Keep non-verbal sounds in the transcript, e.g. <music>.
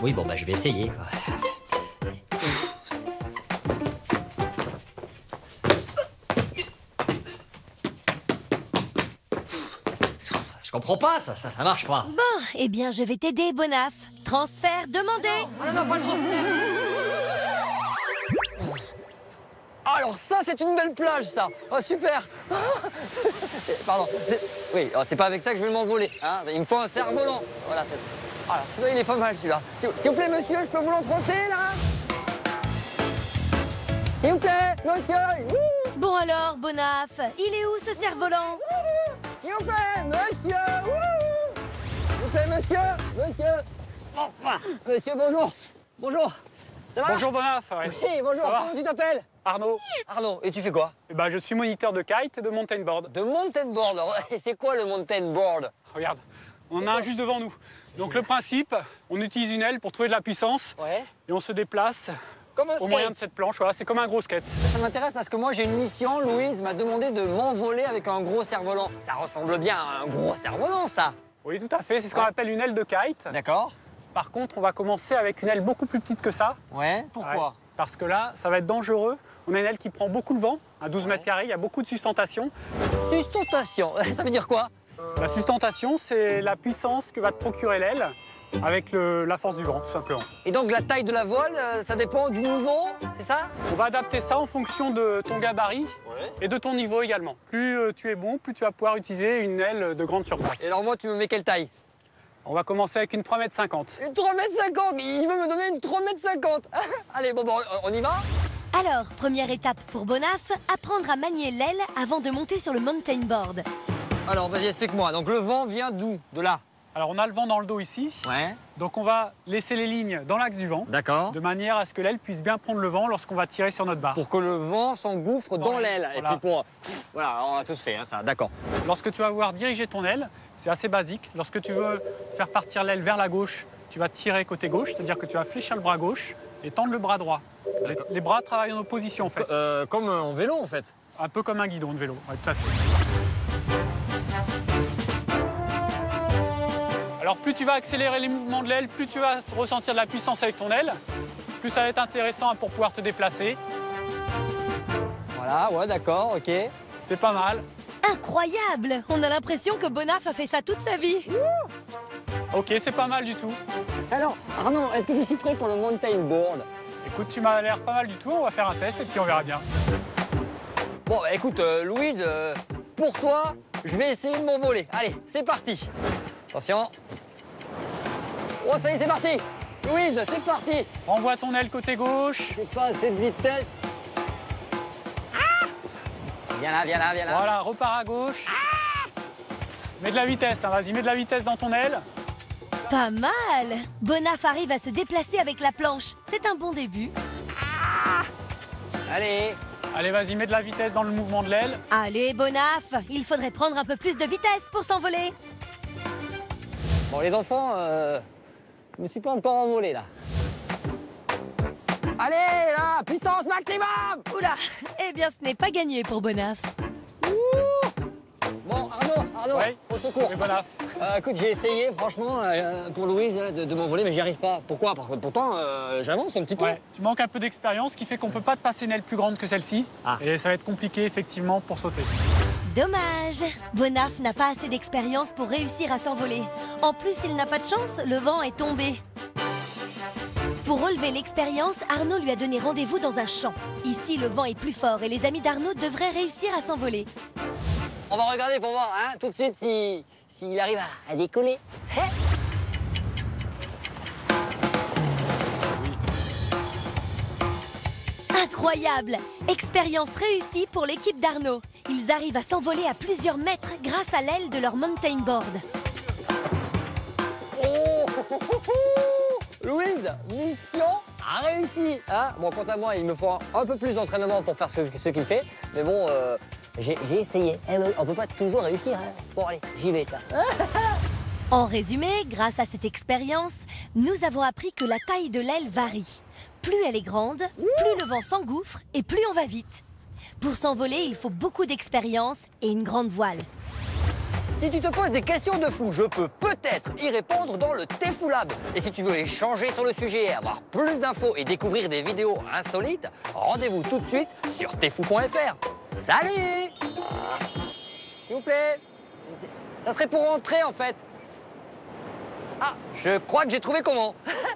Oui, bon, bah je vais essayer. quoi. Je comprends pas, ça, ça, ça marche pas. Bon, eh bien, je vais t'aider, Bonaf. Transfert demandé. Ah non, non, pas le transfert. Ah, Alors ça, c'est une belle plage, ça. Oh, super. <laughs> Pardon. c'est- Oui, oh, c'est pas avec ça que je vais m'envoler. Hein. Il me faut un cerf-volant. Voilà. c'est- Ah, celui-là, il est pas mal, celui-là. S'il vous plaît, monsieur, je peux vous l'emprunter, là S'il vous plaît, monsieur. Bon alors, Bonaf, il est où ce cerf-volant S'il vous plaît, monsieur. S'il vous plaît, monsieur. Monsieur. Oh. Monsieur, bonjour. Bonjour. Ça va Bonjour Bonaf, ouais. Oui, bonjour. Ça va Comment tu t'appelles Arnaud. Arnaud. Et tu fais quoi Eh ben, je suis moniteur de kite et de mountain board. De mountain board. Alors, <laughs> C'est quoi le mountain board? Regarde, on en a un juste devant nous. Donc le principe, on utilise une aile pour trouver de la puissance Ouais. et on se déplace Comme un au skate. moyen de cette planche. Voilà, c'est comme un gros skate. Ça m'intéresse parce que moi j'ai une mission. Louise m'a demandé de m'envoler avec un gros cerf-volant. Ça ressemble bien à un gros cerf-volant, ça. Oui, tout à fait, c'est ce qu'on Ouais. appelle une aile de kite. D'accord. Par contre, on va commencer avec une aile beaucoup plus petite que ça. Ouais. Pourquoi Ouais. Parce que là, ça va être dangereux. On a une aile qui prend beaucoup le vent, à 12 Ouais. mètres carrés, il y a beaucoup de sustentation. Sustentation. <laughs> Ça veut dire quoi? La sustentation, c'est la puissance que va te procurer l'aile avec le- la force du vent, tout simplement. Et donc la taille de la voile, euh, ça dépend du niveau, c'est ça? On va adapter ça en fonction de ton gabarit Ouais. et de ton niveau également. Plus euh, tu es bon, plus tu vas pouvoir utiliser une aile de grande surface. Et alors moi, tu me mets quelle taille? On va commencer avec une 3,50 m. Une 3m50 Il veut me donner une 3m50 <laughs> Allez, bon, bon, on y va? Alors, première étape pour Bonaf, apprendre à manier l'aile avant de monter sur le mountain board. Alors, vas-y, explique-moi. Donc le vent vient d'où? De là? Alors on a le vent dans le dos ici, Ouais. donc on va laisser les lignes dans l'axe du vent, D'accord. de manière à ce que l'aile puisse bien prendre le vent lorsqu'on va tirer sur notre barre. Pour que le vent s'engouffre dans, Dans l'aile. Et voilà. puis pour... Voilà, on a tous fait hein, ça, d'accord. Lorsque tu vas vouloir diriger ton aile, c'est assez basique. Lorsque tu veux faire partir l'aile vers la gauche, tu vas tirer côté gauche, c'est-à-dire que tu vas fléchir le bras gauche et tendre le bras droit. Les, les bras travaillent en opposition en fait, Euh, comme en vélo, en fait. un peu comme un guidon de vélo. Ouais, tout à fait. Alors plus tu vas accélérer les mouvements de l'aile, plus tu vas ressentir de la puissance avec ton aile, plus ça va être intéressant pour pouvoir te déplacer. Voilà, ouais, d'accord, ok. C'est pas mal. Incroyable On a l'impression que Bonaf a fait ça toute sa vie. Ok, c'est pas mal du tout. Alors, Arnaud, est-ce que je suis prêt pour le mountain board? Écoute, tu m'as l'air pas mal du tout, on va faire un test et puis on verra bien. Bon, bah, écoute, euh, Louise, euh, pour toi, je vais essayer de m'envoler. Allez, c'est parti. Attention. Oh, ça y est, c'est parti. Louise, c'est parti. Renvoie ton aile côté gauche. J'ai pas assez de vitesse. Ah Viens là, viens là, viens là. Voilà, repars à gauche. Mets de la vitesse, hein, vas-y, mets de la vitesse dans ton aile. Pas mal Bonaf arrive à se déplacer avec la planche. C'est un bon début. Allez. Allez, vas-y, mets de la vitesse dans le mouvement de l'aile. Allez, Bonaf Il faudrait prendre un peu plus de vitesse pour s'envoler. Bon, les enfants, euh, je me suis pas encore envolé là. Allez, là, puissance maximum Oula Eh bien, ce n'est pas gagné pour Bonaf. Arnaud, au secours. Et voilà. Euh, écoute, j'ai essayé, franchement, euh, pour Louise, là, de, de m'envoler, mais j'y arrive pas. Pourquoi? Parce que pourtant, euh, j'avance un petit peu. Ouais, tu manques un peu d'expérience, ce qui fait qu'on peut pas te passer une aile plus grande que celle-ci. Ah. Et ça va être compliqué, effectivement, pour sauter. Dommage Bonaf n'a pas assez d'expérience pour réussir à s'envoler. En plus, il n'a pas de chance, le vent est tombé. Pour relever l'expérience, Arnaud lui a donné rendez-vous dans un champ. Ici, le vent est plus fort et les amis d'Arnaud devraient réussir à s'envoler. On va regarder pour voir, hein, tout de suite, si- s'il arrive à, à décoller. Hein Incroyable Expérience réussie pour l'équipe d'Arnaud. Ils arrivent à s'envoler à plusieurs mètres grâce à l'aile de leur mountain board. Oh Louise, mission réussie hein Bon, quant à moi, il me faut un, un peu plus d'entraînement pour faire ce, ce qu'il fait. Mais bon, euh, j'ai essayé. Eh ben, on peut pas toujours réussir. Hein. Bon, allez, j'y vais. <laughs> en résumé, grâce à cette expérience, nous avons appris que la taille de l'aile varie. Plus elle est grande, plus le vent s'engouffre et plus on va vite. Pour s'envoler, il faut beaucoup d'expérience et une grande voile. Si tu te poses des questions de fou, je peux peut-être y répondre dans le Tefou Lab. Et si tu veux échanger sur le sujet avoir plus d'infos et découvrir des vidéos insolites, rendez-vous tout de suite sur tefou.fr. Salut S'il vous plaît Ça serait pour rentrer en fait. Ah, je crois que j'ai trouvé comment. <laughs>